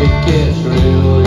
it gets real.